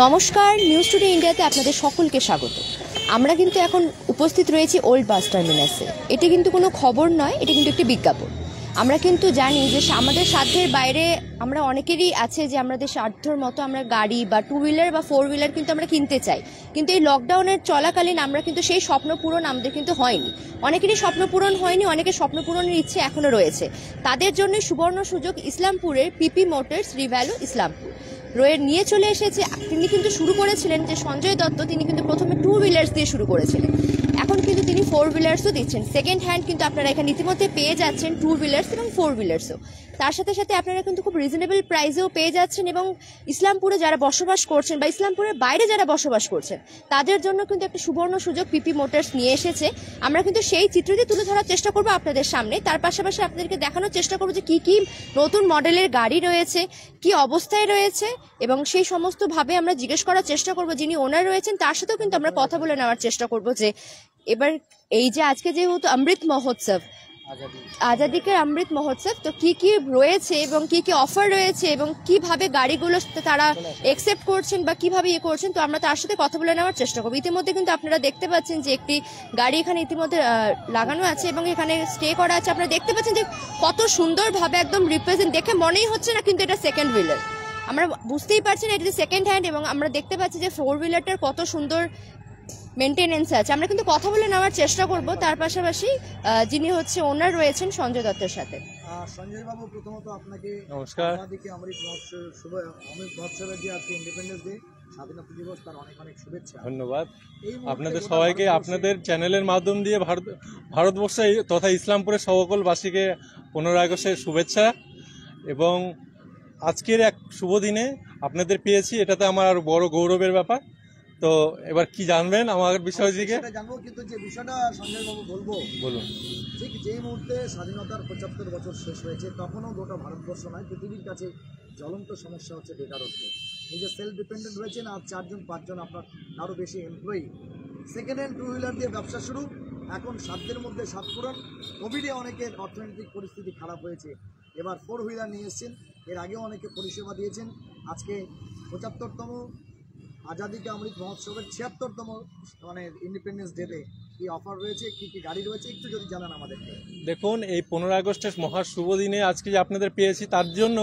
নমস্কার news today ইন্ডিয়াতে আপনাদের সকলকে স্বাগত। আমরা কিন্তু এখন উপস্থিত রয়েছি ওল্ড বাস টার্মিনাসে এটি কিন্তু কোনো খবর নয়, এটি কিন্তু একটি বিজ্ঞাপন। আমরা কিন্তু জানি যে আমাদের সাধ্যের বাইরে আমরা অনেকেরই আছে যে আমাদের সাধ্যর মতো আমরা গাড়ি বা টু হুইলার বা ফোর হুইলার কিন্তু আমরা কিনতে চাই। কিন্তু এই লকডাউনের চলাকালীন আমরা কিন্তু সেই স্বপ্ন পূরণ আমাদের কিন্তু হয়নি। অনেকেরই স্বপ্ন পূরণ হয়নি, অনেকের স্বপ্ন পূরণের ইচ্ছে এখনও রয়েছে। তাদের জন্য সুবর্ণ সুযোগ ইসলামপুরের পিপি মোটরস রিভ্যালু ইসলামপুর রয়ে নিয়ে চলে এসেছে। তিনি কিন্তু শুরু করেছিলেন যে সঞ্জয় দত্ত, তিনি কিন্তু প্রথমে টু হুইলার্স দিয়ে শুরু করেছিলেন। এখন কিন্তু তিনি ফোর হুইলার্সও দিচ্ছেন। সেকেন্ড হ্যান্ড কিন্তু আপনারা এখানে ইতিমধ্যে পেয়ে যাচ্ছেন টু হুইলার্স এবং ফোর হুইলার্সও তার সাথে সাথে আপনারা কিন্তু খুব রিজনেবল প্রাইসেও পেয়ে যাচ্ছেন এবং ইসলামপুরে যারা বসবাস করছেন বা ইসলামপুরের বাইরে যারা বসবাস করছেন, তাদের জন্য কিন্তু একটা সুবর্ণ সুযোগ পিপি মোটরস নিয়ে এসেছে। আমরা কিন্তু সেই চিত্রটি তুলে ধরার চেষ্টা করব আপনাদের সামনে। তার পাশাপাশি আপনাদেরকে দেখানোর চেষ্টা করব যে কী কী নতুন মডেলের গাড়ি রয়েছে, কি অবস্থায় রয়েছে এবং সেই সমস্ত ভাবে আমরা জিজ্ঞেস করার চেষ্টা করব যিনি ওনার রয়েছেন, তার সাথেও কিন্তু আমরা কথা বলে নেওয়ার চেষ্টা করব যে এবার এই যে আজকে যেহেতু অমৃত মহোৎসব আজাদিকের অমৃত মহোৎসব তো কি কি রয়েছে এবং কি কি অফার রয়েছে এবং কীভাবে গাড়িগুলো তারা একসেপ্ট করছেন বা কীভাবে ইয়ে করছেন তো আমরা তার সাথে কথা বলে নেওয়ার চেষ্টা করব। ইতিমধ্যে কিন্তু আপনারা দেখতে পাচ্ছেন যে একটি গাড়ি এখানে ইতিমধ্যে লাগানো আছে এবং এখানে স্টে করা আছে। আপনারা দেখতে পাচ্ছেন যে কত সুন্দরভাবে একদম রিপ্রেজেন্ট দেখে মনেই হচ্ছে না কিন্তু এটা সেকেন্ড হুইলার আমরা বুঝতেই পারছি না এটা যে সেকেন্ড হ্যান্ড এবং আমরা দেখতে পাচ্ছি যে ফোর হুইলারটার কত সুন্দর মেনটেনেন্স আছে। আমরা কিন্তু কথা বলে নেওয়ার চেষ্টা করব। তার পাশাপাশি যিনি হচ্ছে ওনার রয়েছেন সঞ্জয় দত্তের সাথে। সঞ্জয় বাবু প্রথমত আপনাকে নমস্কার। আমাদেরকে অমৃত মহোৎসব শুভ অমৃত মহোৎসবের যে আজকে ইন্ডিপেন্ডেন্স ডে স্বাধীনতা দিবস তার অনেক অনেক শুভেচ্ছা। ধন্যবাদ। আপনাদের সবাইকে ভারতবর্ষে- আপনাদের চ্যানেলের মাধ্যম দিয়ে ভারত ভারতবর্ষে তথা ইসলামপুরের সকলবাসীকে পনেরো আগস্টের শুভেচ্ছা। এবং আজকের এক শুভ দিনে আপনাদের পেয়েছি এটাতে আমার আর বড় গৌরবের ব্যাপার। তো এবার কি জানবেন আমার বিষয় দিকে? জানব কিন্তু যে বিষয়টা সঞ্জয় বাবু বলব বলুন। ঠিক যেই মুহূর্তে স্বাধীনতার পঁচাত্তর বছর শেষ হয়েছে তখনও গোটা ভারতবর্ষ নয় পৃথিবীর কাছে জ্বলন্ত সমস্যা হচ্ছে বেকারত্ব। নিজে সেলফ ডিপেন্ডেন্ট রয়েছেন আর চারজন পাঁচজন আপনার আরও বেশি employee second hand two wheeler দিয়ে ব্যবসা শুরু এখন সাধ্যের মধ্যে সাত পূরণ কোভিডে অনেকের অর্থনৈতিক পরিস্থিতি খারাপ হয়েছে। এবার ফোর হুইলার নিয়ে এসছেন এর আগেও অনেকে পরিষেবা দিয়েছেন। আজকে পঁচাত্তরতম আজাদিকে অমৃত মহোৎসবের ছিয়াত্তরতম মানে ইন্ডিপেন্ডেন্স ডেতে কি অফার রয়েছে? কি কি গাড়ি রয়েছে? একটু যদি জানান আমাদেরকে। দেখুন, এই পনেরো আগস্টের মহা শুভ দিনে আজকে যে আপনাদের পেয়েছি, তার জন্য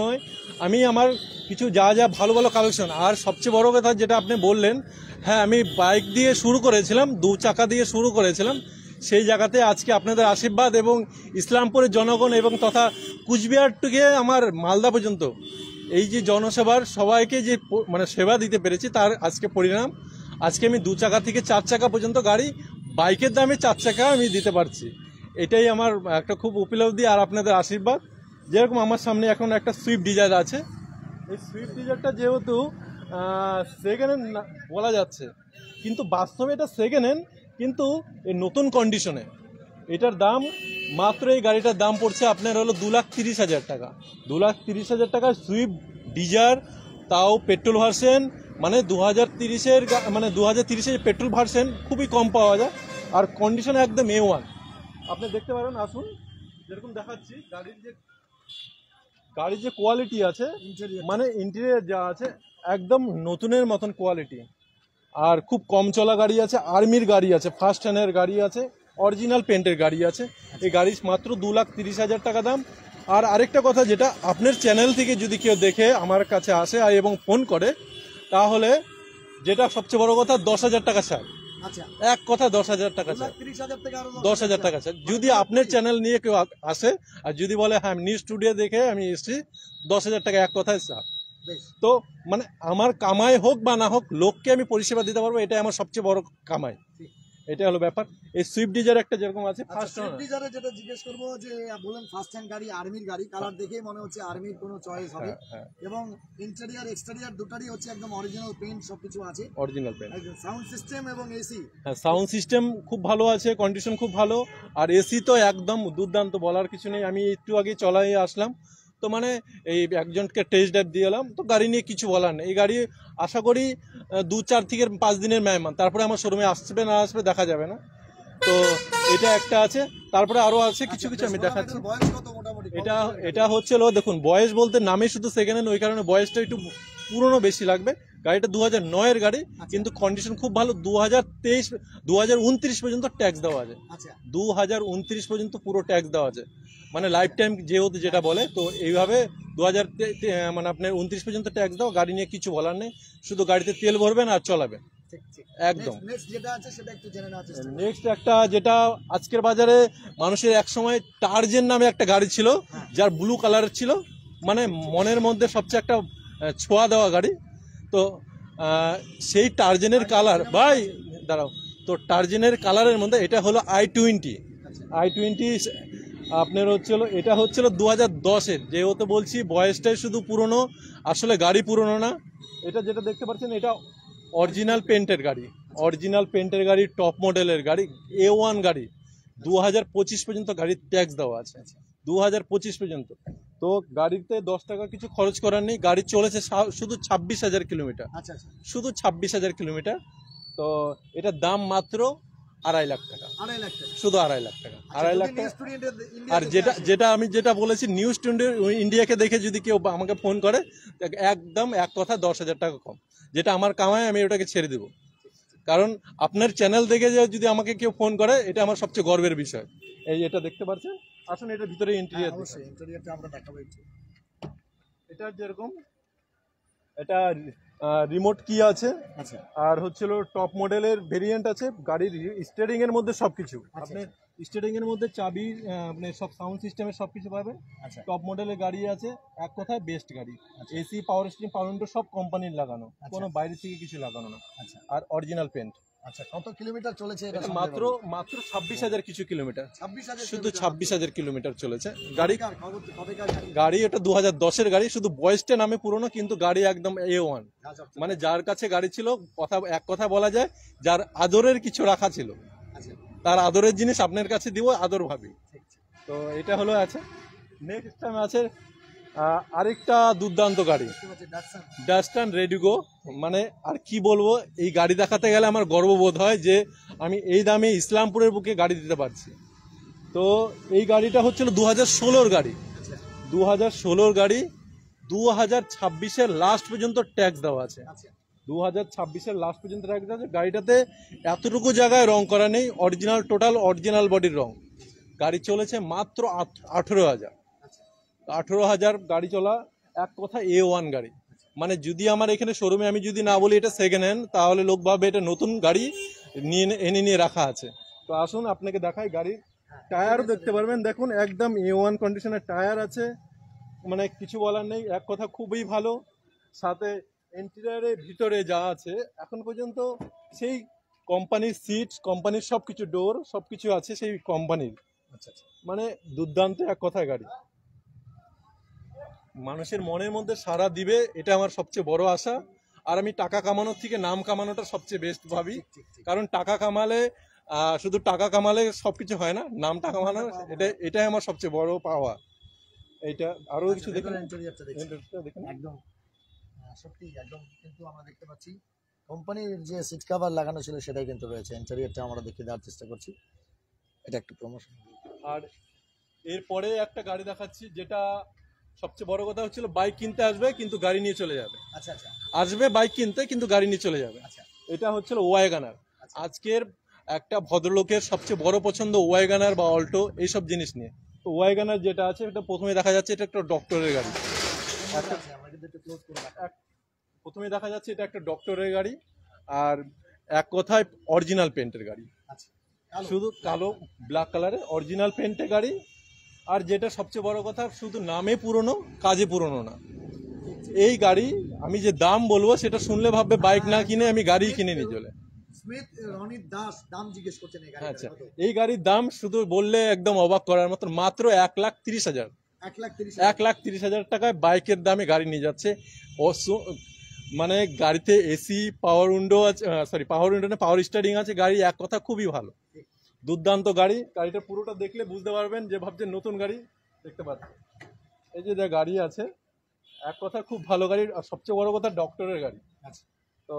আমি আমার কিছু যা যা ভালো ভালো কালেকশন আর সবচেয়ে বড় কথা যেটা আপনি বললেন হ্যাঁ আমি বাইক দিয়ে শুরু করেছিলাম, দু চাকা দিয়ে শুরু করেছিলাম। সেই জায়গাতে আজকে আপনাদের আশীর্বাদ এবং ইসলামপুরের জনগণ এবং তথা কুচবিহার টুকে আমার মালদা পর্যন্ত এই যে জনসেবার সবাইকে যে মানে সেবা দিতে পেরেছি, তার আজকে পরিণাম। আজকে আমি দু চাকা থেকে চার চাকা পর্যন্ত গাড়ি, বাইকের দামে চার চাকা আমি দিতে পারছি। এটাই আমার একটা খুব উপলব্ধি আর আপনাদের আশীর্বাদ। যেরকম আমার সামনে এখন একটা সুইফট ডিজায়ার আছে। এই সুইফট ডিজায়ারটা যেহেতু সেকেন্ড হ্যান্ড বলা যাচ্ছে। কিন্তু বাস্তবে এটা সেকেন্ড হ্যান্ড কিন্তু এই নতুন কন্ডিশনে এটার দাম মাত্র এই গাড়িটার দাম পড়ছে আপনার হলো দু লাখ তিরিশ হাজার টাকা। দু লাখ তিরিশ হাজার টাকা সুইফট ডিজার তাও পেট্রোল ভার্সেন মানে দু হাজার তিরিশের মানে দু হাজার তিরিশের পেট্রোল ভার্সেন খুবই কম পাওয়া যায়। আর কন্ডিশন একদম এ ওয়ান আপনি দেখতে পারেন আসুন যেরকম দেখাচ্ছি গাড়ির যে গাড়ির যে কোয়ালিটি আছে মানে ইন্টেরিয়ার যা আছে একদম নতুনের মতন কোয়ালিটি আর খুব কম চলা গাড়ি আছে আর্মির গাড়ি আছে ফার্স্ট হ্যান্ডের গাড়ি আছে। অরিজিনাল পেন্টের গাড়ি আছে। এই গাড়ি মাত্র দু লাখ তিরিশ হাজার টাকা দাম। আর আরেকটা কথা যেটা আপনার চ্যানেল থেকে যদি কেউ দেখে আমার কাছে আসে আর এবং ফোন করে তাহলে যেটা সবচেয়ে বড় কথা দশ হাজার টাকা ছাড়। আচ্ছা। এক কথা দশ হাজার টাকা ছাড়। দশ হাজার টাকা ছাড়। যদি আপনার চ্যানেল নিয়ে কেউ আসে আর যদি বলে হ্যাঁ নিউজ স্টুডিও দেখে আমি এসেছি দশ হাজার টাকা এক কথায় ছাড়। তো মানে আমার কামাই হোক বা না হোক লোককে আমি পরিষেবা দিতে পারব এটাই আমার সবচেয়ে বড় কামাই। এটা হলো ব্যাপার। এই সুইফট ডিজার একটা যেরকম আছে ফার্স্ট সুইফট ডিজারে যেটা জিজ্ঞেস করব যে বলেন ফার্স্ট হ্যান্ড গাড়ি আর্মির গাড়ি কালার দেখেই মনে হচ্ছে আর্মির কোনো চয়েস হবে। হ্যাঁ এবং ইন্টেরিয়ার এক্সটেরিয়ার দুটারই হচ্ছে একদম অরিজিনাল পেইন্ট সবকিছু আছে। অরিজিনাল পেন সাউন্ড সিস্টেম এবং এসি হ্যাঁ সাউন্ড সিস্টেম খুব ভালো আছে কন্ডিশন খুব ভালো। আর এসি তো একদম দুর্দান্ত বলার কিছু নেই। আমি একটু আগে চলাই আসলাম। তো মানে এই একজনকে টেস্ট ড্রাইভ দিয়ে এলাম, তো গাড়ি নিয়ে কিছু বলার নেই। এই গাড়ি আশা করি দু চার থেকে পাঁচ দিনের মেহমান তারপরে আমার শোরুমে আসবে, না আসবে দেখা যাবে না। তো এটা একটা আছে। তারপরে আরও আছে, কিছু কিছু আমি দেখাচ্ছি। এটা এটা হচ্ছে দেখুন, বয়স বলতে নামে শুধু সেকেন্ড হ্যান্ড ওই কারণে বয়সটা একটু পুরনো বেশি লাগবে। গাড়িটা দু হাজার নয়ের গাড়ি কিন্তু কন্ডিশন খুব ভালো দু হাজার তেইশ দু হাজার উনত্রিশ পর্যন্ত ট্যাক্স দেওয়া আছে। আচ্ছা। দু হাজার উনত্রিশ পর্যন্ত পুরো ট্যাক্স দেওয়া আছে। মানে লাইফ টাইম যেহেতু যেটা বলে তো এইভাবে দু হাজার মানে আপনার উনত্রিশ পর্যন্ত ট্যাক্স দাও গাড়ি নিয়ে কিছু বলার নেই। শুধু গাড়িতে তেল ভরবেন আর চলাবেন। একদম। নেক্সট একটু। নেক্সট যেটা আজকের বাজারে মানুষের এক সময় টার্জেন নামে একটা গাড়ি ছিল যার ব্লু কালারের ছিল। মানে মনের মধ্যে সবচেয়ে একটা ছোঁয়া দেওয়া গাড়ি। তো সেই টার্জেনের কালার ভাই, দাঁড়াও, তো টার্জেনের কালারের মধ্যে এটা হলো আই টোয়েন্টি আই টোয়েন্টি আপনার হচ্ছিল এটা হচ্ছিল দু হাজার দশের, যেহেতু বলছি বয়সটাই শুধু পুরনো, আসলে গাড়ি পুরনো না, এটা যেটা দেখতে পাচ্ছেন, এটা অরিজিনাল পেন্টের গাড়ি অরিজিনাল পেন্টের গাড়ি টপ মডেলের গাড়ি এ ওয়ান গাড়ি দু হাজার পঁচিশ পর্যন্ত গাড়ির ট্যাক্স দেওয়া আছে দু হাজার পঁচিশ পর্যন্ত। তো গাড়িতে দশ টাকা কিছু খরচ করার নেই। গাড়ি চলেছে শুধু ছাব্বিশ হাজার কিলোমিটার। আচ্ছা আচ্ছা। শুধু ছাব্বিশ হাজার কিলোমিটার। তো এটার দাম মাত্র আড়াই লাখ টাকা। আড়াই লাখ টাকা। শুধু আড়াই লাখ টাকা। আড়াই লাখ টাকা। আর যেটা যেটা আমি যেটা বলেছি নিউজ ইন্ডিয়াকে দেখে যদি কেউ আমাকে ফোন করে একদম এক কথা দশ হাজার টাকা কম। যেটা আমার কামায় আমি ওটাকে ছেড়ে দেবো। কারণ আপনার চ্যানেল দেখে যে যদি আমাকে কেউ ফোন করে এটা আমার সবচেয়ে গর্বের বিষয়। এই এটা দেখতে পাচ্ছেন আসুন এটা ভিতরে ইন্টেরিয়ার হ্যাঁ, অবশ্যই আমরা দেখাবো এটা যেরকম এটা রিমোট কি আছে। আচ্ছা। আর হচ্ছিল টপ মডেলের ভেরিয়েন্ট আছে গাড়ির স্টিয়ারিং এর মধ্যে সবকিছু। আচ্ছা। আপনি স্টিয়ারিং এর মধ্যে চাবি মানে সব সাউন্ড সিস্টেমের সবকিছু পাবেন। আচ্ছা। টপ মডেলের গাড়ি আছে এক কথায় বেস্ট গাড়ি। AC power steam power window সব কোম্পানির লাগানো। কোনো বাইরে থেকে কিছু লাগানো না। আচ্ছা। আর অরিজিনাল পেন্ট আচ্ছা কত কিলোমিটার চলেছে মাত্র মাত্র ছাব্বিশ হাজার কিছু কিলোমিটার। শুধু ছাব্বিশ হাজার কিলোমিটার চলেছে। গাড়ি গাড়ি? এটা দু হাজার দশের গাড়ি শুধু বয়সটা নামে পুরনো কিন্তু গাড়ি একদম এ ওয়ান আচ্ছা মানে যার কাছে গাড়ি ছিল কথা এক কথা বলা যায় যার আদরের কিছু রাখা ছিল। আচ্ছা তার আদরের জিনিস আপনার কাছে দিব, আদর ভাবি। তো এটা হলো আছে। নেক্সট টাইম আছে আরেকটা দুর্দান্ত গাড়ি। ডাস্টান রেডিগো মানে আর কি বলব, এই গাড়ি দেখাতে গেলে আমার গর্ববোধ হয় যে আমি এই দামে ইসলামপুরের বুকে গাড়ি দিতে পারছি। তো এই গাড়িটা হচ্ছিল দু হাজার ষোলোর গাড়ি। দু হাজার ষোলোর গাড়ি দু হাজার ছাব্বিশের লাস্ট পর্যন্ত ট্যাক্স দেওয়া আছে। আচ্ছা। দু হাজার ছাব্বিশের লাস্ট পর্যন্ত দেওয়া আছে গাড়িটাতে এতটুকু জায়গায় রং করা নেই অরিজিনাল টোটাল অরিজিনাল বডির রং। গাড়ি চলেছে মাত্র আঠেরো হাজার। আঠেরো হাজার গাড়ি চলা এক কথা এ ওয়ান গাড়ি। মানে যদি আমার এখানে শোরুমে আমি যদি না বলি এটা সেকেন্ড হ্যান্ড তাহলে লোক ভাবে এটা নতুন গাড়ি নিয়ে এনে নিয়ে রাখা আছে। তো আসুন আপনাকে দেখাই গাড়ির টায়ারও দেখতে পারবেন। দেখুন, একদম এ ওয়ান কন্ডিশনের টায়ার আছে। মানে কিছু বলার নেই, এক কথা খুবই ভালো। সাথে ইন্টেরিয়ারের ভিতরে যা আছে এখন পর্যন্ত সেই কোম্পানির সিট কোম্পানির সব কিছু ডোর সব কিছু আছে সেই কোম্পানির আচ্ছা আচ্ছা। মানে দুর্দান্ত এক কথায় গাড়ি। মানুষের মনের মধ্যে সারা দিবে এটা আমার সবচেয়ে বড় আশা। আর আমি টাকা কামানোর থেকে নাম কামানোটা সবচেয়ে বেস্ট ভাবি। কারণ টাকা কামালে শুধু টাকা কামালে সব কিছু হয় না নামটা কামানো এটা এটাই আমার সবচেয়ে বড় পাওয়া। এইটা আরও কিছু দেখুন। দেখুন। একদম। সত্যি একদম। কিন্তু আমরা দেখতে পাচ্ছি কোম্পানির যে সিট কভার লাগানো ছিল সেটাই কিন্তু রয়েছে। ইন্টেরিয়রটা আমরা দেখিয়ে দেওয়ার চেষ্টা করছি। এটা একটু প্রমোশন আর এরপরে একটা গাড়ি দেখাচ্ছি যেটা সবচেয়ে বড় কথা হচ্ছিল বাইক কিনতে আসবে কিন্তু গাড়ি নিয়ে চলে যাবে। আচ্ছা আচ্ছা। আসবে বাইক কিনতে কিন্তু গাড়ি নিয়ে চলে যাবে। আচ্ছা। এটা হচ্ছিল ওয়াইগানার আজকের একটা ভদ্রলোকের সবচেয়ে বড় পছন্দ ওয়াইগানার বা অল্টো এইসব জিনিস নিয়ে। তো ওয়াইগানার যেটা আছে এটা প্রথমে দেখা যাচ্ছে এটা একটা ডক্টরের গাড়ি। প্রথমে দেখা যাচ্ছে এটা একটা ডক্টরের গাড়ি আর এক কথায় অরিজিনাল পেন্টের গাড়ি। আচ্ছা শুধু কালো ব্ল্যাক কালারের অরিজিনাল পেন্টের গাড়ি আর যেটা সবচেয়ে বড় কথা শুধু নামে পুরনো কাজে পুরনো না। এই গাড়ি আমি যে দাম বলব সেটা শুনলে ভাববে বাইক না কিনে আমি গাড়ি কিনে নিয়ে চলে দাস দাম জিজ্ঞেস করছেন এই আচ্ছা এই গাড়ির দাম শুধু বললে একদম অবাক করার মতো মাত্র এক লাখ তিরিশ হাজার। এক লাখ তিরিশ হাজার। টাকায় বাইকের দামে গাড়ি নিয়ে যাচ্ছে। মানে গাড়িতে এসি পাওয়ার উইন্ডো আছে সরি পাওয়ার উইন্ডো না পাওয়ার স্টারিং আছে গাড়ি এক কথা খুবই ভালো। দুর্দান্ত গাড়ি গাড়িটা পুরোটা দেখলে বুঝতে পারবেন যে ভাবছেন নতুন গাড়ি দেখতে পাচ্ছেন। এই যে যা গাড়ি আছে এক কথা খুব ভালো গাড়ি আর সবচেয়ে বড় কথা ডক্টরের গাড়ি। আচ্ছা। তো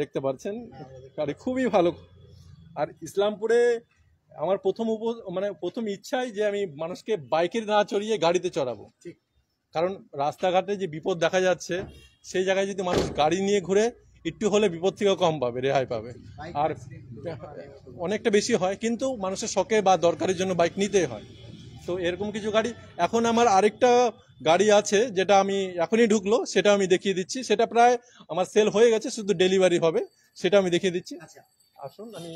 দেখতে পাচ্ছেন গাড়ি খুবই ভালো। আর ইসলামপুরে আমার প্রথম উপ মানে প্রথম ইচ্ছাই যে আমি মানুষকে বাইকে না চড়িয়ে গাড়িতে চড়াবো। কারণ রাস্তাঘাটে যে বিপদ দেখা যাচ্ছে সেই জায়গায় যদি মানুষ গাড়ি নিয়ে ঘুরে একটু হলে বিপদ থেকেও কম পাবে রেহাই পাবে। আর অনেকটা বেশি হয় কিন্তু মানুষের শখে বা দরকারের জন্য বাইক নিতেই হয়। তো এরকম কিছু গাড়ি এখন আমার আরেকটা গাড়ি আছে যেটা আমি এখনই ঢুকলো সেটা আমি দেখিয়ে দিচ্ছি। সেটা প্রায় আমার সেল হয়ে গেছে শুধু ডেলিভারি হবে সেটা আমি দেখিয়ে দিচ্ছি। আচ্ছা। আসুন আমি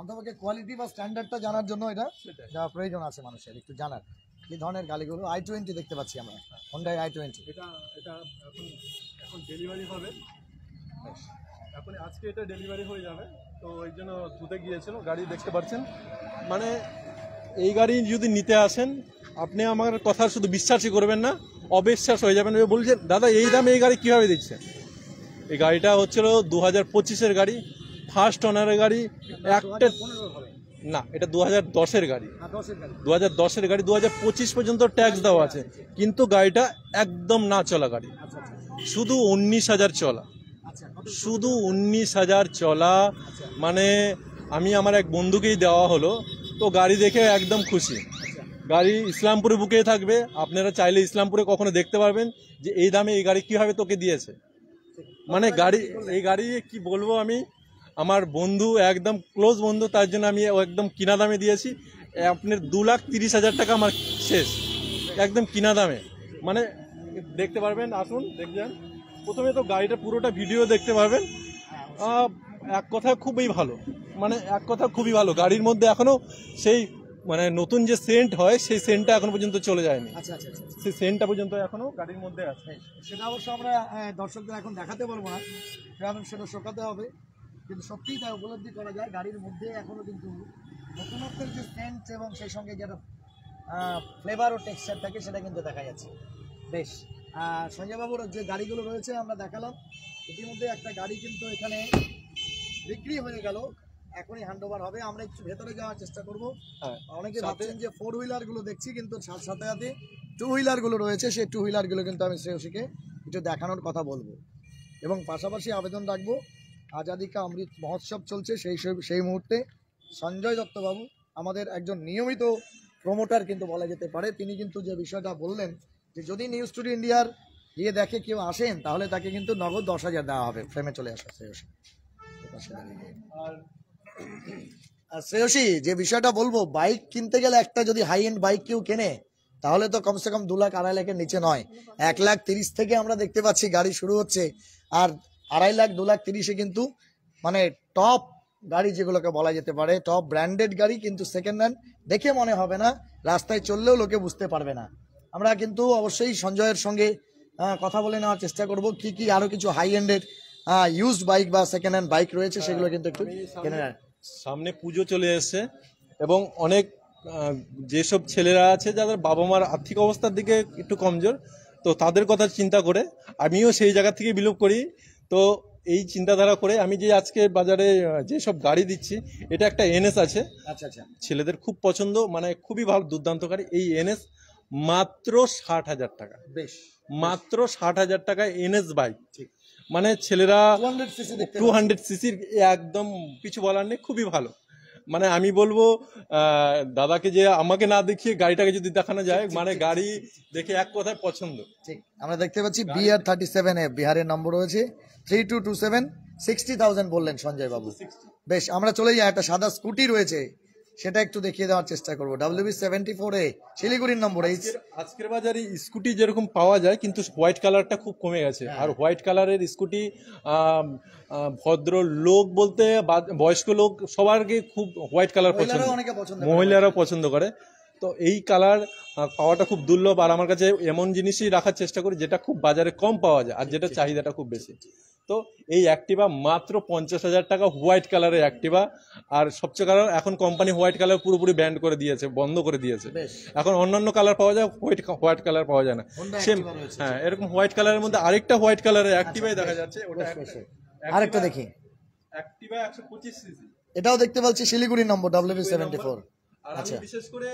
অন্তপক্ষে কোয়ালিটি বা স্ট্যান্ডার্ডটা জানার জন্য এটা যা প্রয়োজন আছে মানুষের একটু জানার। কি ধরনের গাড়িগুলো আই টোয়েন্টি দেখতে পাচ্ছি আমরা। হন্ডাই আই টোয়েন্টি এটা এটা এখন এখন ডেলিভারি হবে। এখন আজকে এটা ডেলিভারি হয়ে যাবে। তো ওই জন্য ধুতে গিয়েছিল গাড়ি দেখতে পাচ্ছেন। মানে এই গাড়ি যদি নিতে আসেন আপনি আমার কথা শুধু বিশ্বাসই করবেন না অবিশ্বাস হয়ে যাবেন। বলছেন দাদা এই দামে এই গাড়ি কীভাবে দিচ্ছে? এই গাড়িটা হচ্ছিল দু হাজার পঁচিশের গাড়ি। ফার্স্ট ওনারের গাড়ি একটা না, এটা দু হাজার দশের গাড়ি। দু হাজার দশের গাড়ি দু হাজার পঁচিশ পর্যন্ত ট্যাক্স দেওয়া আছে। কিন্তু গাড়িটা একদম না চলা গাড়ি। শুধু উনিশ হাজার চলা। শুধু উনিশ হাজার চলা। মানে আমি আমার এক বন্ধুকেই দেওয়া হলো। তো গাড়ি দেখে একদম খুশি। গাড়ি ইসলামপুরে বুকে থাকবে। আপনারা চাইলে ইসলামপুরে কখনো দেখতে পারবেন যে এই দামে এই গাড়ি কীভাবে তোকে দিয়েছে। মানে গাড়ি এই গাড়ি কি বলব আমি? আমার বন্ধু একদম ক্লোজ বন্ধু তার জন্য আমি একদম কিনা দামে দিয়েছি। আপনার দু লাখ তিরিশ হাজার টাকা আমার শেষ। একদম কিনা দামে। মানে দেখতে পারবেন আসুন দেখবেন প্রথমে তো গাড়িটা পুরোটা ভিডিও দেখতে পারবেন। এক কথা খুবই ভালো। মানে এক কথা খুবই ভালো। গাড়ির মধ্যে এখনও সেই মানে নতুন যে সেন্ট হয় সেই সেন্টটা এখনও পর্যন্ত চলে যায়নি। আচ্ছা আচ্ছা আচ্ছা। সেই সেন্টটা পর্যন্ত এখনও গাড়ির মধ্যে আছে। সেটা অবশ্য আমরা দর্শকদের এখন দেখাতে পারব না। কারণ সেটা শোকাতে হবে। কিন্তু সত্যিই তা উপলব্ধি করা যায় গাড়ির মধ্যে এখনও কিন্তু নতুনত্বের যে সেন্ট এবং সেই সঙ্গে যেটা ফ্লেভার ও টেক্সচার থাকে সেটা কিন্তু দেখা যাচ্ছে। বেশ সঞ্জয়বাবুর যে গাড়িগুলো রয়েছে আমরা দেখালাম ইতিমধ্যে একটা গাড়ি কিন্তু এখানে বিক্রি হয়ে গেল এখনই হ্যান্ড ওভার হবে। আমরা একটু ভেতরে যাওয়ার চেষ্টা করব। হ্যাঁ অনেকে ভাবছেন যে ফোর হুইলারগুলো দেখছি কিন্তু সাথে সাথে সাথে টু হুইলারগুলো রয়েছে। সেই টু হুইলারগুলো কিন্তু আমি শ্রেয়সীকে একটু দেখানোর কথা বলব। এবং পাশাপাশি আবেদন রাখব আজাদিকা অমৃত মহোৎসব চলছে সেই সেই মুহূর্তে। সঞ্জয় দত্তবাবু আমাদের একজন নিয়মিত প্রমোটার কিন্তু বলা যেতে পারে। তিনি কিন্তু যে বিষয়টা বললেন যে, যদি নিউজ টুডে ইন্ডিয়ার গিয়ে দেখে কেউ আসেন, তাহলে তাকে কিন্তু নগদ দশ হাজার দেওয়া হবে। ফ্রেমে চলে আসা শ্রেয়সী। আর শ্রেয়সী, যে বিষয়টা বলব বাইক কিনতে গেলে একটা যদি হাই এন্ড বাইক কেউ কেনে, তাহলে তো কমসে কম দু লাখ আড়াই লাখের নিচে নয়। এক লাখ তিরিশ থেকে আমরা দেখতে পাচ্ছি গাড়ি শুরু হচ্ছে। আর আড়াই লাখ দু লাখ তিরিশে কিন্তু মানে টপ গাড়ি যেগুলোকে বলা যেতে পারে টপ ব্র্যান্ডেড গাড়ি কিন্তু সেকেন্ড হ্যান্ড দেখে মনে হবে না রাস্তায় চললেও লোকে বুঝতে পারবে না। আমরা কিন্তু অবশ্যই সঞ্জয়ের সঙ্গে কথা বলে নেওয়ার চেষ্টা করব কি কি আরও কিছু হাই এন্ডেড ইউজড বাইক বা সেকেন্ড হ্যান্ড বাইক রয়েছে সেগুলো কিন্তু একটু কিনে নেন। সামনে পুজো চলে এসেছে এবং অনেক যেসব ছেলেরা আছে যাদের বাবা মার আর্থিক অবস্থার দিকে একটু কমজোর তো তাদের কথা চিন্তা করে আমিও সেই জায়গা থেকে বিলোপ করি। তো এই চিন্তাধারা করে আমি যে আজকে বাজারে আহ, যেসব গাড়ি দিচ্ছি এটা একটা এনএস আছে। আচ্ছা আচ্ছা। ছেলেদের খুব পছন্দ মানে খুবই ভালো দুর্দান্ত গাড়ি এই এনএস মাত্র ষাট হাজার টাকা। বেশ মাত্র ষাট হাজার টাকায় এনএস বাইক ঠিক। মানে ছেলেরা টু হান্ড্রেড সিসির একদম কিছু বলার নেই খুবই ভালো। মানে আমি বলব দাদাকে যে আমাকে না দেখিয়ে গাড়িটাকে যদি দেখানো যায় মানে গাড়ি দেখে এক কথায় পছন্দ। ঠিক আমরা দেখতে পাচ্ছি বিআর থার্টি সেভেন এ বিহারের নম্বর রয়েছে। Three two two seven sixty thousand বললেন সঞ্জয় বাবু। বেশ আমরা চলে যাই একটা সাদা স্কুটি রয়েছে সেটা একটু দেখিয়ে দেওয়ার চেষ্টা করব। ডাব্লিউবি সেভেন্টি ফোর এ শিলিগুড়ির নম্বর এই আজকের- বাজারে স্কুটি যেরকম পাওয়া যায় কিন্তু হোয়াইট কালারটা খুব কমে গেছে। আর হোয়াইট কালারের স্কুটি ভদ্র লোক বলতে বয়স্ক লোক সবারকে খুব হোয়াইট কালার পছন্দ। মহিলারাও পছন্দ করে। তো এই কালার পাওয়াটা খুব দুর্লভ। আর আমার কাছে এমন জিনিসই রাখার চেষ্টা করি যেটা খুব বাজারে কম পাওয়া যায় আর যেটা চাহিদাটা খুব বেশি। তো এই অ্যাক্টিভা মাত্র পঞ্চাশ হাজার টাকা হোয়াইট কালারের অ্যাক্টিভা আর সবচেয়ে কালার এখন কোম্পানি হোয়াইট কালার পুরোপুরি ব্যান্ড করে দিয়েছে বন্ধ করে দিয়েছে। এখন অন্যান্য কালার পাওয়া যায় হোয়াইট হোয়াইট কালার পাওয়া যায় না। সেম হ্যাঁ এরকম হোয়াইট কালারের মধ্যে আরেকটা হোয়াইট কালারের অ্যাক্টিভাই দেখা যাচ্ছে ওটা। আরেকটা দেখি। অ্যাক্টিভা একশো পঁচিশ সিসি এটাও দেখতে পাচ্ছি শিলিগুড়ির নম্বর ডাব্লিউবি সেভেন্টি ফোর আর আমি আচ্ছা। বিশেষ করে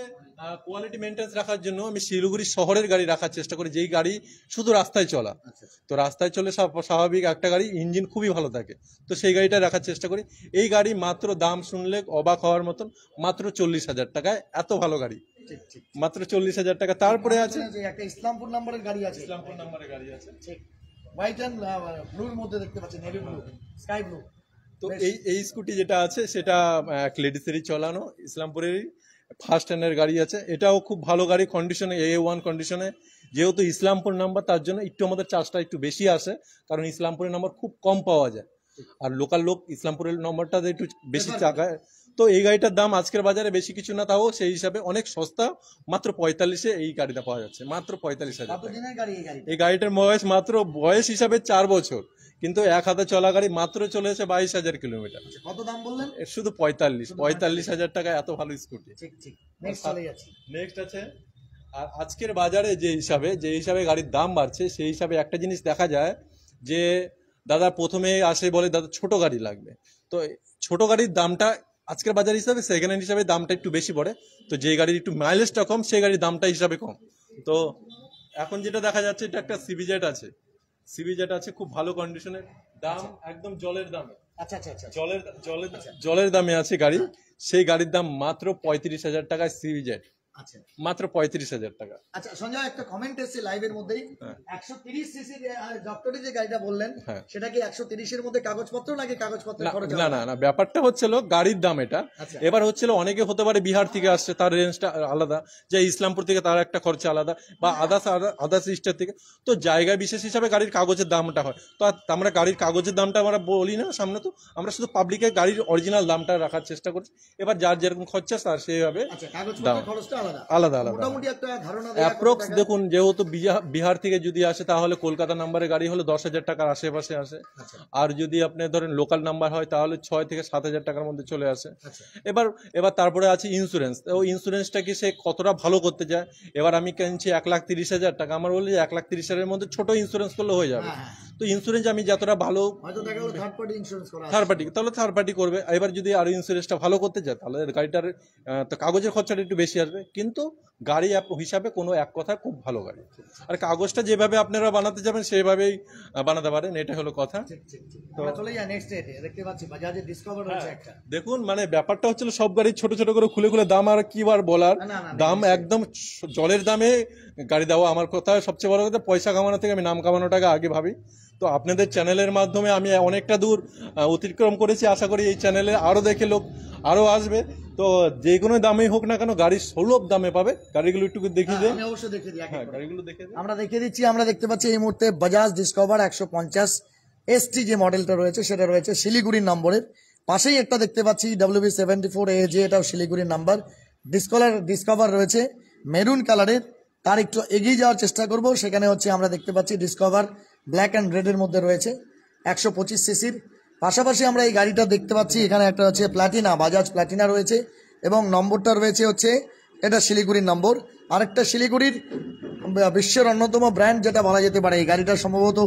কোয়ালিটি মেনটেন্স রাখার জন্য আমি শিলিগুড়ি শহরের গাড়ি রাখার চেষ্টা করি যেই গাড়ি শুধু রাস্তায় চলা। আচ্ছা তো রাস্তায় চলে স্বাভাবিক একটা গাড়ি ইঞ্জিন খুবই ভালো থাকে। তো সেই গাড়িটা রাখার চেষ্টা করি। এই গাড়ি মাত্র দাম শুনলে অবাক হওয়ার মতন মাত্র চল্লিশ হাজার টাকায় এত ভালো গাড়ি। মাত্র চল্লিশ হাজার টাকা। তারপরে আছে যে একটা ইসলামপুর নাম্বারের গাড়ি আছে। ইসলামপুর নাম্বারের গাড়ি আছে। ঠিক। হোয়াইট অ্যান্ড ব্লুর মধ্যে দেখতে পাচ্ছি নেভি ব্লু স্কাই ব্লু তো এই এই স্কুটি যেটা আছে সেটা এক লেডিসেরই চলানো ইসলামপুরেরই। ফার্স্ট হ্যান্ডের গাড়ি আছে। এটাও খুব ভালো গাড়ি কন্ডিশনে এ ওয়ান কন্ডিশনে যেহেতু ইসলামপুর নাম্বার তার জন্য একটু আমাদের চার্জটা একটু বেশি আসে কারণ ইসলামপুরের নাম্বার খুব কম পাওয়া যায়। আর লোকাল লোক ইসলামপুরের নম্বরটা একটু বেশি চাকায়। তো এই গাড়িটার দাম আজকের বাজারে বেশি কিছু না তাও সেই হিসাবে অনেক সস্তা। মাত্র পঁয়তাল্লিশে এই গাড়িটা পাওয়া যাচ্ছে। মাত্র পঁয়তাল্লিশ হাজার এই গাড়িটার বয়স মাত্র বয়স হিসাবে চার বছর। কিন্তু এক হাতে চলা গাড়ি মাত্র চলেছে বাইশ হাজার কিলোমিটার। আচ্ছা, কত দাম বললেন? শুধু পঁয়তাল্লিশ। পঁয়তাল্লিশ হাজার টাকা এত ভালো স্কুটি। নেক্সট আছে। আর আজকের বাজারে যে হিসাবে যে হিসাবে গাড়ির দাম বাড়ছে সেই হিসাবে একটা জিনিস দেখা যায় যে দাদা প্রথমে আসে বলে দাদা ছোট গাড়ি লাগবে। তো ছোট গাড়ির দামটা আজকের বাজার হিসাবে সেকেন্ড হ্যান্ড হিসাবে দামটা একটু বেশি পড়ে। তো যে গাড়ির একটু মাইলেজটা কম সেই গাড়ির দামটা হিসাবে কম। তো এখন যেটা দেখা যাচ্ছে এটা একটা সিবিজেট আছে। সিবিজেট আছে খুব ভালো কন্ডিশনের দাম একদম জলের দামে। আচ্ছা আচ্ছা আচ্ছা। জলের জলের জলের দামে আছে গাড়ি। সেই গাড়ির দাম মাত্র পঁয়ত্রিশ হাজার টাকায় আচ্ছা মাত্র পঁয়ত্রিশ হাজার টাকা। আচ্ছা সঞ্জয় একটা কমেন্ট এসেছে লাইভের মধ্যেই। হ্যাঁ। একশো তিরিশ সিসির ডক্টরি যে গাড়িটা বললেন হ্যাঁ। সেটা কি একশো তিরিশের মধ্যে কাগজপত্র নাকি কাগজপত্র না না না না ব্যাপারটা হচ্ছিল গাড়ির দাম এটা। আচ্ছা। এবার হচ্ছিল অনেকে হতে পারে বিহার থেকে আসছে তার রেঞ্জটা আলাদা যে ইসলামপুর থেকে তার একটা খরচা আলাদা বা আদার্স আদার্স স্টেট থেকে। তো জায়গা বিশেষ হিসাবে গাড়ির কাগজের দামটা হয়। তো আমরা গাড়ির কাগজের দামটা আমরা বলি না সামনে তো আমরা শুধু পাবলিকের গাড়ির অরিজিনাল দামটা রাখার চেষ্টা করছি। এবার যার যেরকম খরচা তার সেইভাবে আচ্ছা দাম। আলাদা। আলাদা আলাদা। মোটামুটি একটা ধারণা অ্যাপ্রক্স দেখুন যেহেতু বিহার থেকে যদি আসে তাহলে কলকাতা নাম্বারের গাড়ি হলে দশ হাজার টাকার আশেপাশে আসে। আচ্ছা। আর যদি আপনি ধরেন লোকাল নাম্বার হয় তাহলে ছয় থেকে সাত হাজার টাকার মধ্যে চলে আসে। আচ্ছা। এবার এবার তারপরে আছে ইন্স্যুরেন্স তো ইন্স্যুরেন্সটা কি সে কতটা ভালো করতে যায় এবার আমি কিনছি এক লাখ তিরিশ হাজার টাকা। আমার বলি যে এক লাখ তিরিশ হাজারের মধ্যে ছোট ইন্স্যুরেন্স করলে হয়ে যাবে। হ্যাঁ, হ্যাঁ। তো ইন্স্যুরেন্স আমি যতটা ভালো থার্ড পার্টি তাহলে থার্ড পার্টি করবে। এবার যদি আরও ইন্স্যুরেন্সটা ভালো করতে চায় তাহলে গাড়িটার তো কাগজের খরচাটা একটু বেশি আসবে। কিন্তু গাড়ি অ্যাপ হিসাবে কোনো এক কথা খুব ভালো গাড়ি। আর কাগজটা যেভাবে আপনারা বানাতে যাবেন সেভাবেই বানাতে পারেন এটা হলো কথা। হ্যাঁ। দেখুন মানে ব্যাপারটা হচ্ছিল সব গাড়ি ছোট ছোট করে খুলে খুলে দাম আর কি বার বলার? দাম একদম জলের দামে গাড়ি দেওয়া আমার কথা। সবচেয়ে বড় কথা পয়সা কামানো থেকে আমি নাম কামানোটাকে আগে ভাবি। তো আপনাদের চ্যানেলের মাধ্যমে আমি অনেকটা দূর অতিক্রম করেছি। আশা করি এই চ্যানেলে আরও দেখে লোক আরও আসবে। তো যে কোনো দামেই হোক না কেন গাড়ি সুলভ দামে পাবে। গাড়িগুলো একটু দেখিয়ে দেন আমি অবশ্যই দেখে দিই এক হ্যাঁ করে। গাড়িগুলো দেখে আমরা দেখিয়ে দিচ্ছি আমরা দেখতে পাচ্ছি এই মুহূর্তে বাজাজ ডিসকভার একশো পঞ্চাশ এসটি যে মডেলটা রয়েছে সেটা রয়েছে শিলিগুড়ির নম্বরের। পাশেই একটা দেখতে পাচ্ছি ডাব্লিউবি সেভেন্টি ফোর এ যে এটাও শিলিগুড়ির নাম্বার ডিসকলার ডিসকভার রয়েছে মেরুন কালারের তার একটু এগিয়ে যাওয়ার চেষ্টা করব। সেখানে হচ্ছে আমরা দেখতে পাচ্ছি ডিসকভার ব্ল্যাক অ্যান্ড রেডের মধ্যে রয়েছে। একশো পঁচিশ সিসির পাশাপাশি আমরা এই গাড়িটা দেখতে পাচ্ছি, এখানে একটা হচ্ছে প্ল্যাটিনা বাজাজ প্ল্যাটিনা রয়েছে এবং নম্বরটা রয়েছে হচ্ছে, এটা শিলিগুড়ির নম্বর। আরেকটা শিলিগুড়ির বিশ্বের অন্যতম ব্র্যান্ড যেটা বলা যেতে পারে, এই গাড়িটা সম্ভবত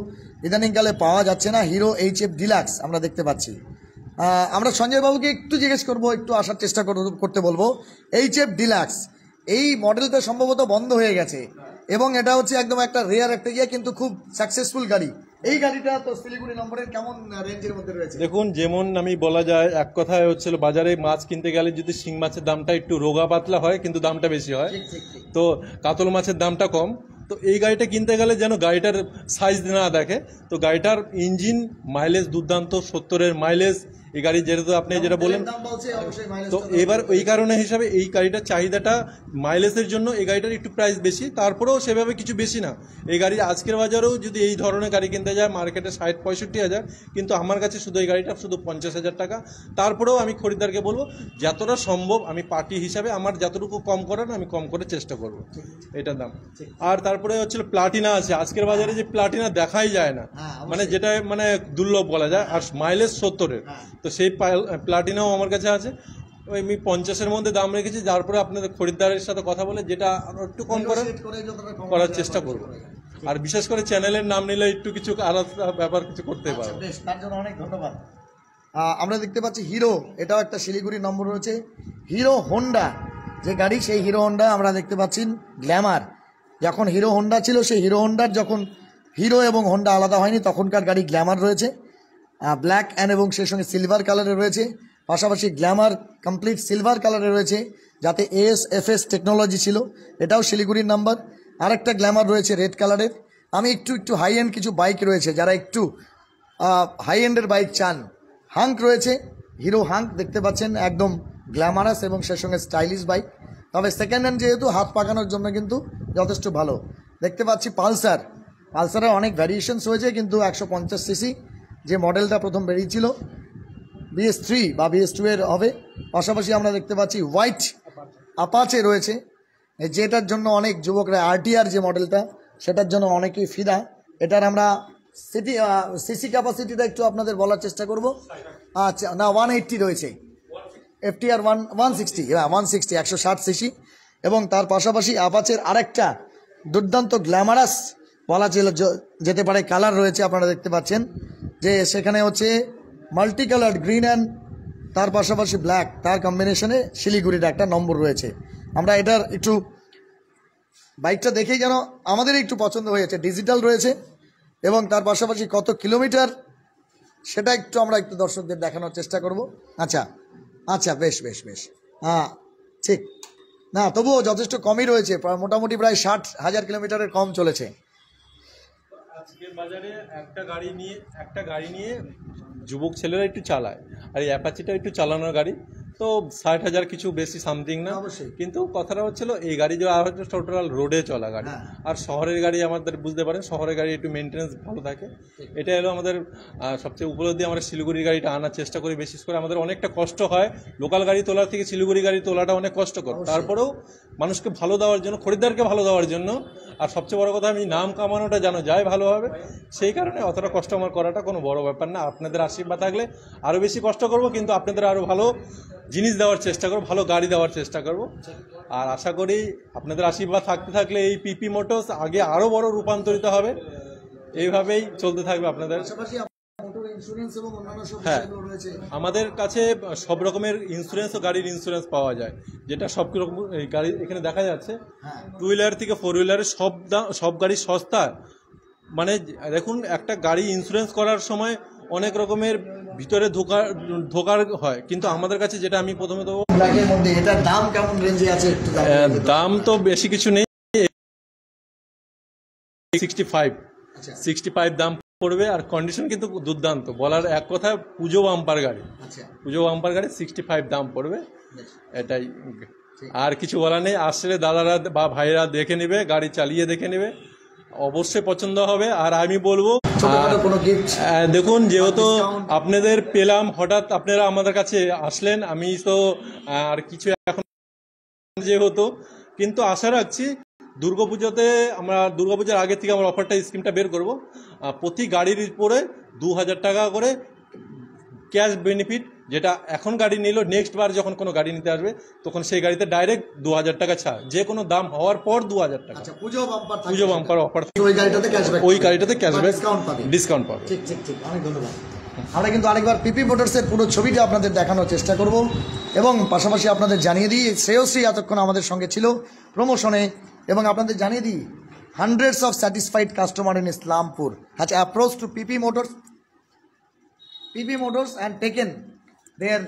ইদানিংকালে পাওয়া যাচ্ছে না হিরো এইচ এফ ডিলাক্স আমরা দেখতে পাচ্ছি। আমরা সঞ্জয় বাবুকে একটু জিজ্ঞেস করব, একটু আসার চেষ্টা কর- করতে বলব। এইচ এফ ডিলাক্স এই মডেলটা সম্ভবত বন্ধ হয়ে গেছে। এবং এটা হচ্ছে একদম একটা রেয়ার একটা ইয়ে কিন্তু খুব সাকসেসফুল গাড়ি। এই গাড়িটা তো শিলিগুড়ি নম্বরের কেমন রেঞ্জের মধ্যে রয়েছে? দেখুন যেমন আমি বলা যায় এক কথায় হচ্ছিল বাজারে মাছ কিনতে গেলে যদি শিং মাছের দামটা একটু রোগা পাতলা হয় কিন্তু দামটা বেশি হয়। তো কাতল মাছের দামটা কম। তো এই গাড়িটা কিনতে গেলে যেন গাড়িটার সাইজ না দেখে তো গাড়িটার ইঞ্জিন মাইলেজ দুর্দান্ত সত্তরের মাইলেজ এই গাড়ি যেহেতু আপনি যেটা বললেন দাম বলছে অবশ্যই মাইলেজ তো এবার ওই কারণে হিসাবে এই গাড়িটার চাহিদাটা মাইলেজের জন্য এই গাড়িটার একটু প্রাইস বেশি তারপরেও সেভাবে কিছু বেশি না। এই গাড়ি আজকের বাজারেও যদি এই ধরনের গাড়ি কিনতে যায় মার্কেটে ষাট পঁয়ষট্টি হাজার কিন্তু আমার কাছে শুধু এই গাড়িটা শুধু পঞ্চাশ হাজার টাকা। তারপরেও আমি খরিদ্দারকে বলব যতটা সম্ভব আমি পার্টি হিসাবে আমার যতটুকু কম করার আমি কম করে চেষ্টা করব। এটার দাম। আর তারপরে হচ্ছিল প্লাটিনা আছে আজকের বাজারে যে প্লাটিনা দেখাই যায় না। হ্যাঁ, মানে যেটা মানে দুর্লভ বলা যায় আর মাইলেজ সত্তরের। হ্যাঁ। তো সেই প্লাটিনাও আমার কাছে আছে। ওই আমি পঞ্চাশের মধ্যে দাম রেখেছি যার পরে আপনাদের খরিদ্দারের সাথে কথা বলে যেটা একটু কম করেন করে করার চেষ্টা করব। আর বিশেষ করে চ্যানেলের নাম নিলে একটু কিছু আলাদা ব্যাপার কিছু করতে আচ্ছা, পারব। তার জন্য অনেক ধন্যবাদ। আমরা দেখতে পাচ্ছি হিরো এটাও একটা শিলিগুড়ি নম্বর রয়েছে। হিরো হোন্ডা যে গাড়ি সেই হিরো হন্ডা আমরা দেখতে পাচ্ছি গ্ল্যামার যখন হিরো হন্ডা ছিল সেই হিরো হন্ডার যখন হিরো এবং হন্ডা আলাদা হয়নি তখনকার গাড়ি গ্ল্যামার রয়েছে। ব্ল্যাক অ্যান্ড এবং সেই সঙ্গে সিলভার কালারে রয়েছে। পাশাপাশি গ্ল্যামার কমপ্লিট সিলভার কালারে রয়েছে, যাতে এস এফ এস টেকনোলজি ছিল। এটাও শিলিগুড়ির নাম্বার আরেকটা গ্ল্যামার রয়েছে রেড কালারের আমি একটু একটু হাই এন্ড কিছু বাইক রয়েছে, যারা একটু হাই এন্ডের বাইক চান। হাঙ্ক রয়েছে হিরো হাঙ্ক দেখতে পাচ্ছেন, একদম গ্ল্যামারাস এবং সে সঙ্গে স্টাইলিশ বাইক তবে সেকেন্ড হ্যান্ড যেহেতু, হাত পাকানোর জন্য কিন্তু যথেষ্ট ভালো। দেখতে পাচ্ছি পালসার। পালসারের অনেক ভ্যারিয়েশনস হয়েছে কিন্তু একশো পঞ্চাশ সিসি যে মডেলটা প্রথম বেরিয়েছিল বিএস থ্রি বা বিএস টু এর হবে, পাশাপাশি আমরা দেখতে পাচ্ছি হোয়াইট আপাচে রয়েছে, যেটার জন্য অনেক যুবকরা আরটিআর যে মডেলটা, সেটার জন্য অনেকেই ফিদা। এটার আমরা সিটি সিসি ক্যাপাসিটিটা একটু আপনাদের বলার চেষ্টা করব। আচ্ছা না ওয়ান এইট্টি রয়েছে। এফটিআর ওয়ান ওয়ান সিক্সটি হ্যাঁ ওয়ান সিক্সটি একশো ষাট সিসি এবং তার পাশাপাশি আপাচের আরেকটা দুর্দান্ত গ্ল্যামারাস বলা যেতে পারে কালার রয়েছে, আপনারা দেখতে পাচ্ছেন। যে সেখানে হচ্ছে মাল্টি কালার গ্রিন অ্যান্ড তার পাশাপাশি ব্ল্যাক, তার কম্বিনেশনে শিলিগুড়ির একটা নম্বর রয়েছে। আমরা এটার একটু বাইকটা দেখেই যেন আমাদের একটু পছন্দ হয়েছে ডিজিটাল রয়েছে এবং তার পাশাপাশি কত কিলোমিটার সেটা একটু আমরা একটু দর্শকদের দেখানোর চেষ্টা করব। আচ্ছা আচ্ছা বেশ বেশ বেশ। হ্যাঁ ঠিক। না, তবুও যথেষ্ট কমই রয়েছে মোটামুটি প্রায় ষাট হাজার কিলোমিটারের কম চলেছে। আজকের বাজারে একটা গাড়ি নিয়ে একটা গাড়ি নিয়ে যুবক ছেলেরা একটু চালায়। আর এই অ্যাপাচিটা একটু চালানোর গাড়ি। তো ষাট হাজার কিছু বেশি সামথিং না। কিন্তু কথাটা হচ্ছিল এই গাড়ি যে আর হচ্ছে টোটাল রোডে চলা গাড়ি। হ্যাঁ। আর শহরের গাড়ি আমাদের বুঝতে পারেন শহরের গাড়ি একটু মেনটেন্স ভালো থাকে। এটা হলো আমাদের সবচেয়ে উপলব্ধি। আমরা শিলিগুড়ির গাড়িটা আনার চেষ্টা করি বিশেষ করে। আমাদের অনেকটা কষ্ট হয় লোকাল গাড়ি তোলার থেকে শিলিগুড়ি গাড়ি তোলাটা অনেক কষ্টকর। তারপরেও মানুষকে ভালো দেওয়ার জন্য খরিদ্দারকে ভালো দেওয়ার জন্য আর সবচেয়ে বড় কথা, আমি নাম কামানোটা যেন যায় ভালোভাবে সেই কারণে অতটা কষ্ট আমার করাটা কোনো বড় ব্যাপার না। আপনাদের আশীর্বাদ থাকলে আরও বেশি কষ্ট করব, কিন্তু আপনাদের আরও ভালো জিনিস দেওয়ার চেষ্টা করব, ভালো গাড়ি দেওয়ার চেষ্টা করব। আর আশা করি আপনাদের আশীর্বাদ থাকতে থাকলে এই পিপি মোটরস আগে আরও বড় রূপান্তরিত হবে। এইভাবেই চলতে থাকবে আপনাদের। হ্যাঁ। আমাদের কাছে সব রকমের ইন্স্যুরেন্স ও গাড়ির ইন্স্যুরেন্স পাওয়া যায়। যেটা সব রকম গাড়ি এখানে দেখা যাচ্ছে। হ্যাঁ। টু হুইলার থেকে ফোর হুইলারের সব দাম সব গাড়ি সস্তা। মানে দেখুন একটা গাড়ি ইন্স্যুরেন্স করার সময় অনেক রকমের ভিতরে ধোকার ধোকার হয়। কিন্তু আমাদের কাছে যেটা আমি প্রথমে এটার দাম কেমন রেঞ্জে আছে দাম তো বেশি কিছু নেই। সিক্সটি ফাইভ সিক্সটি ফাইভ দাম পড়বে আর কন্ডিশন কিন্তু দুর্দান্ত। বলার এক কথা পুজো বাম্পার গাড়ি। আচ্ছা। পুজো বাম্পার গাড়ি সিক্সটি ফাইভ দাম পড়বে। এটাই আর কিছু বলার নেই আসলে দাদারা বা ভাইরা দেখে নেবে গাড়ি চালিয়ে দেখে নেবে। অবশ্যই পছন্দ হবে। আর আমি বলব দেখুন যেহেতু আপনাদের পেলাম হঠাৎ আপনারা আমাদের কাছে আসলেন আমি তো আর কিছু এখন যেহেতু কিন্তু আশা রাখছি দুর্গাপুজোতে আমরা দুর্গাপূজার আগে থেকে আমরা অফারটা স্কিমটা বের করব। প্রতি গাড়ির উপরে দু হাজার টাকা করে ক্যাশ বেনিফিট যেটা এখন গাড়ি নিল নেক্সট বার যখন কোনো গাড়ি নিতে আসবে তখন সেই গাড়িতে ডাইরেক্ট দু হাজার টাকা ছাড় যে কোনো দাম হওয়ার পর দু হাজার টাকা। আচ্ছা পুজো বাম্পার থাকবে। পুজো বাম্পার অফার ওই গাড়িটাতে ক্যাশব্যাক ওই গাড়িটাতে ক্যাশব্যাক ডিসকাউন্ট পাবে। ডিসকাউন্ট পাবে। ঠিক ঠিক ঠিক অনেক ধন্যবাদ। আমরা কিন্তু আরেকবার পিপি মোটরসের পুরো ছবিটা আপনাদের দেখানোর চেষ্টা করব। এবং পাশাপাশি আপনাদের জানিয়ে দিই শ্রেয়শ্রী এতক্ষণ আমাদের সঙ্গে ছিল। প্রমোশনে এবং আপনাদের জানিয়ে দিই hundreds of satisfied customer in Islampur has approach to PP Motors PP Motors and taken their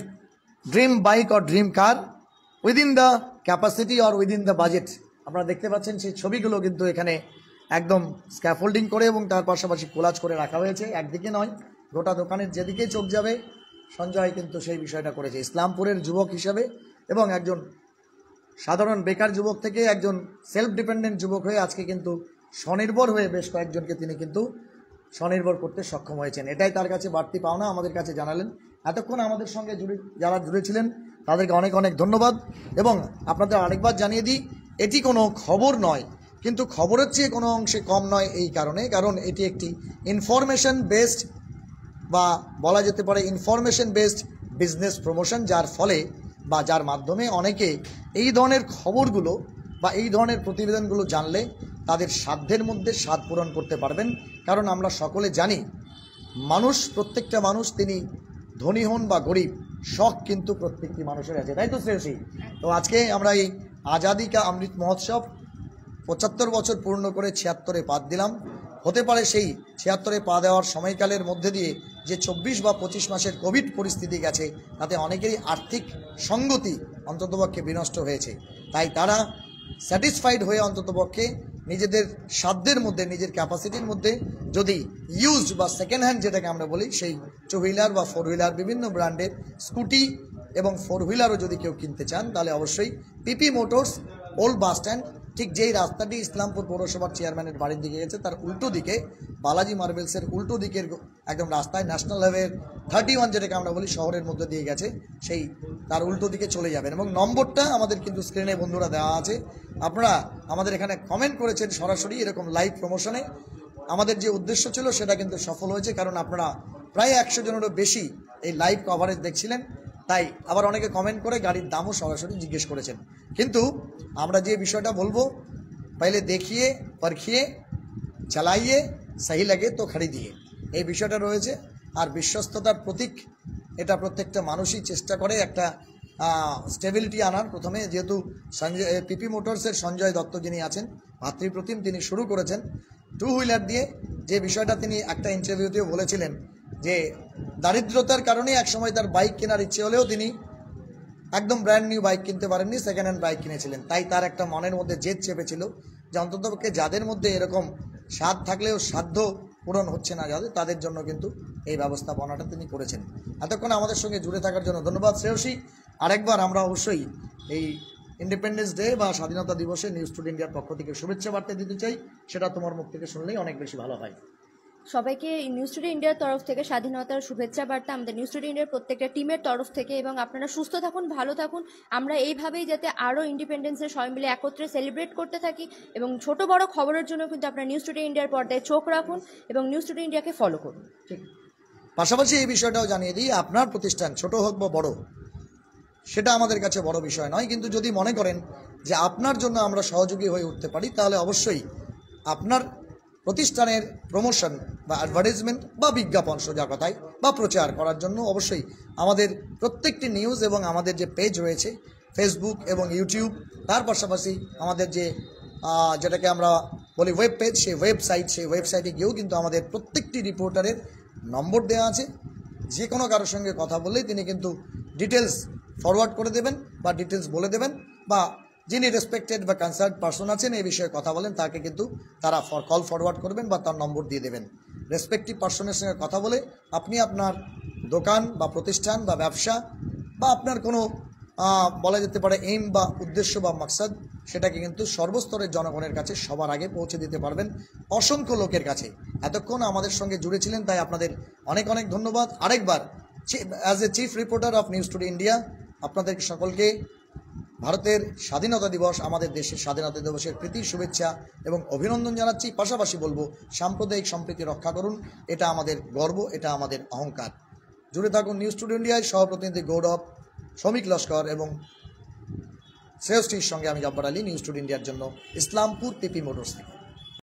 dream bike or dream car within the capacity or within the budget আপনারা দেখতে পাচ্ছেন সেই ছবিগুলো কিন্তু এখানে একদম স্ক্যাফোল্ডিং করে এবং তার পাশাপাশি কোলাজ করে রাখা হয়েছে। একদিকে নয়, গোটা দোকানের যেদিকেই চোখ যাবে, সঞ্জয় কিন্তু সেই বিষয়টা করেছে, ইসলামপুরের যুবক হিসাবে এবং একজন সাধারণ বেকার যুবক থেকে একজন সেলফ ডিপেন্ডেন্ট যুবক হয়ে আজকে কিন্তু স্বনির্ভর হয়ে বেশ কয়েকজনকে তিনি কিন্তু স্বনির্ভর করতে সক্ষম হয়েছেন। এটাই তার কাছে বাড়তি পাওনা, আমাদের কাছে জানালেন। এতক্ষণ আমাদের সঙ্গে জুড়ে যারা জুড়েছিলেন তাদেরকে অনেক অনেক ধন্যবাদ। এবং আপনাদের আরেকবার জানিয়ে দিই, এটি কোনো খবর নয়, কিন্তু খবরের চেয়ে কোনো অংশে কম নয় এই কারণে। কারণ এটি একটি ইনফরমেশন বেসড বা বলা যেতে পারে ইনফরমেশন বেসড বিজনেস প্রমোশন যার ফলে বা যার মাধ্যমে অনেকে এই ধরনের খবরগুলো বা এই ধরনের প্রতিবেদনগুলো জানলে তাদের সাধ্যের মধ্যে স্বাদ পূরণ করতে পারবেন। কারণ আমরা সকলে জানি, মানুষ, প্রত্যেকটা মানুষ, তিনি ধনী হন বা গরিব, শখ কিন্তু প্রত্যেকটি মানুষের আছে। তাই তো শ্রেয়সী? তো আজকে আমরা এই আজাদি কা অমৃত মহোৎসব পঁচাত্তর বছর পূর্ণ করে ছিয়াত্তরে পা দিলাম। হতে পারে সেই ছিয়াত্তরে পা দেওয়ার সময়কালের মধ্যে দিয়ে যে চব্বিশ বা পঁচিশ মাসের কোভিড পরিস্থিতি গেছে, তাতে অনেকেরই আর্থিক সঙ্গতি অন্ততপক্ষে বিনষ্ট হয়েছে। তাই তারা স্যাটিসফাইড হয়ে অন্ততপক্ষে নিজেদের সাধ্যের মধ্যে, নিজের ক্যাপাসিটির মধ্যে যদি ইউজড বা সেকেন্ড হ্যান্ড যেটাকে আমরা বলি, সেই টু হুইলার বা ফোর হুইলার বিভিন্ন ব্র্যান্ডের স্কুটি এবং ফোর হুইলারও যদি কেউ কিনতে চান, তাহলে অবশ্যই PP Motors old bus stand ঠিক যেই রাস্তাটি ইসলামপুর পৌরসভার চেয়ারম্যানের বাড়ির দিকে গেছে, তার উল্টো দিকে, বালাজি মার্বেলসের উল্টো দিকের একদম রাস্তায় ন্যাশনাল হাইওয়ে থার্টি ওয়ান যেটাকে আমরা বলি, শহরের মধ্যে দিয়ে গেছে, সেই তার উল্টো দিকে চলে যাবেন। এবং নম্বরটা আমাদের কিন্তু স্ক্রিনে বন্ধুরা দেওয়া আছে। আপনারা আমাদের এখানে কমেন্ট করেছেন সরাসরি এরকম লাইভ প্রমোশনে আমাদের যে উদ্দেশ্য ছিল, সেটা কিন্তু সফল হয়েছে, কারণ আপনারা প্রায় একশো জনেরও বেশি এই লাইভ কভারেজ দেখছিলেন। তাই আবার অনেকে কমেন্ট করে গাড়ির দামও সরাসরি জিজ্ঞেস করেছেন। কিন্তু আমরা যে বিষয়টা বলব পহলে দেখিয়ে, পরখিয়ে, চালাইয়ে, সাহি লাগে তো খরিদিয়ে এই বিষয়টা রয়েছে আর বিশ্বস্ততার প্রতীক, এটা প্রত্যেকটা মানুষই চেষ্টা করে একটা স্টেবিলিটি আনার। প্রথমে যেহেতু সঞ্জয় পিপি মোটরসের সঞ্জয় দত্ত যিনি আছেন, ভাতৃপ্রতিম তিনি শুরু করেছেন। টু হুইলার দিয়ে যে বিষয়টা তিনি একটা ইন্টারভিউতেও বলেছিলেন যে দারিদ্রতার কারণে একসময় তার বাইক কেনার ইচ্ছে হলেও তিনি একদম ব্র্যান্ড নিউ বাইক কিনতে পারেননি সেকেন্ড হ্যান্ড বাইক কিনেছিলেন। তাই তার একটা মনের মধ্যে জেদ চেপেছিল যে অন্ততপক্ষে যাদের মধ্যে এরকম স্বাদ থাকলেও সাধ্য পূরণ হচ্ছে না যাদের, তাদের জন্য কিন্তু এই ব্যবস্থাপনাটা তিনি করেছেন। এতক্ষণ আমাদের সঙ্গে জুড়ে থাকার জন্য ধন্যবাদ। শ্রেয়সী, আরেকবার আমরা অবশ্যই এই ইন্ডিপেন্ডেন্স ডে বা স্বাধীনতা দিবসে নিউজ টুডে ইন্ডিয়ার পক্ষ থেকে শুভেচ্ছা বার্তা দিতে চাই। সেটা তোমার মুখ থেকে শুনলেই অনেক বেশি ভালো হয়। সবাইকে নিউজ টুডে ইন্ডিয়ার তরফ থেকে স্বাধীনতার শুভেচ্ছা বার্তা, আমাদের নিউজ টুডে ইন্ডিয়ার প্রত্যেকটা টিমের তরফ থেকে এবং আপনারা সুস্থ থাকুন, ভালো থাকুন। আমরা এইভাবেই যাতে আরও ইন্ডিপেন্ডেন্সের সবাই মিলে একত্রে সেলিব্রেট করতে থাকি এবং ছোট বড় খবরের জন্য কিন্তু আপনারা নিউজ টুডে ইন্ডিয়ার পর্দায় চোখ রাখুন এবং নিউজ টুডে ইন্ডিয়াকে ফলো করুন। পাশাপাশি এই বিষয়টাও জানিয়ে দিই, আপনার প্রতিষ্ঠান ছোট হোক বা বড় সেটা আমাদের কাছে বড় বিষয় নয়। কিন্তু যদি মনে করেন যে আপনার জন্য আমরা সহযোগী হয়ে উঠতে পারি, তাহলে অবশ্যই আপনার প্রতিষ্ঠানের প্রমোশন বা অ্যাডভার্টাইজমেন্ট বা বিজ্ঞাপন সোজা কথায় বা প্রচার করার জন্য অবশ্যই আমাদের প্রত্যেকটি নিউজ এবং আমাদের যে পেজ রয়েছে ফেসবুক এবং ইউটিউব তার পাশাপাশি আমাদের যে যেটাকে আমরা বলি ওয়েব পেজ সেই ওয়েবসাইট সেই ওয়েবসাইটে গিয়েও কিন্তু আমাদের প্রত্যেকটি রিপোর্টারের নম্বর দেওয়া আছে। যে কোনো কারোর সঙ্গে কথা বললেই তিনি কিন্তু ডিটেলস ফরওয়ার্ড করে দেবেন বা ডিটেলস বলে দেবেন বা যিনি রেসপেক্টেড বা কনসার্ট পার্সন আছেন, এই বিষয়ে কথা বলেন, তাকে কিন্তু তারা ফর কল ফরওয়ার্ড করবেন বা তার নম্বর দিয়ে দেবেন। রেসপেক্টিভ পার্সনের সঙ্গে কথা বলে আপনি আপনার দোকান বা প্রতিষ্ঠান বা ব্যবসা বা আপনার কোনো বলা যেতে পারে এইম বা উদ্দেশ্য বা মাকসাদ, সেটাকে কিন্তু সর্বস্তরের জনগণের কাছে সবার আগে পৌঁছে দিতে পারবেন অসংখ্য লোকের কাছে। এতক্ষণ আমাদের সঙ্গে জুড়েছিলেন তাই আপনাদের অনেক অনেক ধন্যবাদ। আরেকবার as a chief reporter of News Today India আপনাদের সকলকে ভারতের স্বাধীনতা দিবস, আমাদের দেশের স্বাধীনতা দিবসের প্রীতি শুভেচ্ছা এবং অভিনন্দন জানাচ্ছি। পাশাপাশি বলব, সাম্প্রদায়িক সম্প্রীতি রক্ষা করুন, এটা আমাদের গর্ব, এটা আমাদের অহংকার। জুড়ে থাকুন নিউজ টুডে ইন্ডিয়ায়, সহপ্রতিনিধি গৌরব, শ্রমিক লস্কর এবং শ্রেয়শ্রীর সঙ্গে আমি জব্বার আলী, নিউজ টুডে ইন্ডিয়ার জন্য ইসলামপুর পিপি মোটরস থেকে।